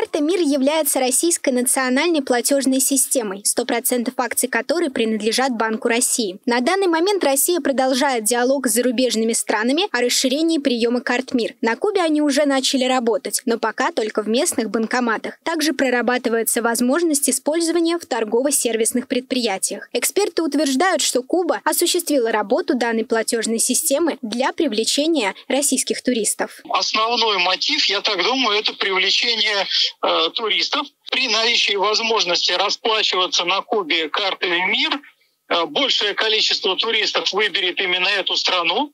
Карта МИР является российской национальной платежной системой, 100% акций которой принадлежат Банку России. На данный момент Россия продолжает диалог с зарубежными странами о расширении приема карт МИР. На Кубе они уже начали работать, но пока только в местных банкоматах. Также прорабатывается возможность использования в торгово-сервисных предприятиях. Эксперты утверждают, что Куба осуществила работу данной платежной системы для привлечения российских туристов. Основной мотив, я так думаю, это привлечение э, туристов. При наличии возможности расплачиваться на Кубе картой МИР, э, большее количество туристов выберет именно эту страну.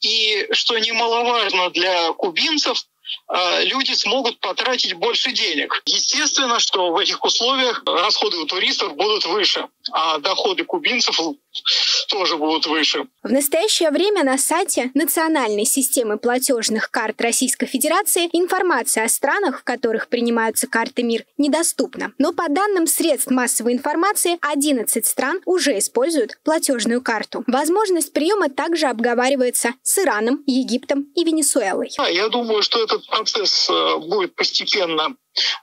И, что немаловажно для кубинцев, а, люди смогут потратить больше денег. Естественно, что в этих условиях расходы у туристов будут выше, а доходы кубинцев тоже будут выше. В настоящее время на сайте Национальной системы платежных карт Российской Федерации информация о странах, в которых принимаются карты МИР, недоступна. Но по данным средств массовой информации, 11 стран уже используют платежную карту. Возможность приема также обговаривается с Ираном, Египтом и Венесуэлой. Я думаю, что этот процесс э, будет постепенно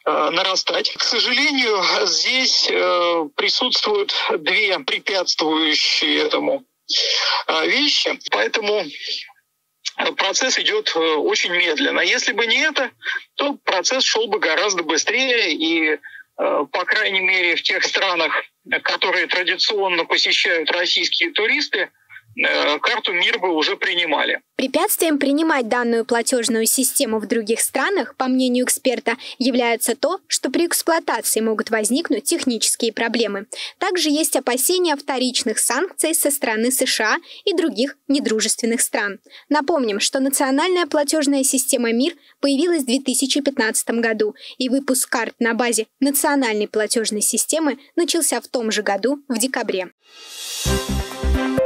нарастать. К сожалению, здесь э, присутствуют две препятствующие этому вещи, поэтому процесс идет очень медленно. Если бы не это, то процесс шел бы гораздо быстрее и по крайней мере, в тех странах, которые традиционно посещают российские туристы, Э, карту МИР бы уже принимали. Препятствием принимать данную платежную систему в других странах, по мнению эксперта, является то, что при эксплуатации могут возникнуть технические проблемы. Также есть опасения вторичных санкций со стороны США и других недружественных стран. Напомним, что национальная платежная система МИР появилась в 2015 году, и выпуск карт на базе национальной платежной системы начался в том же году, в декабре. Thank you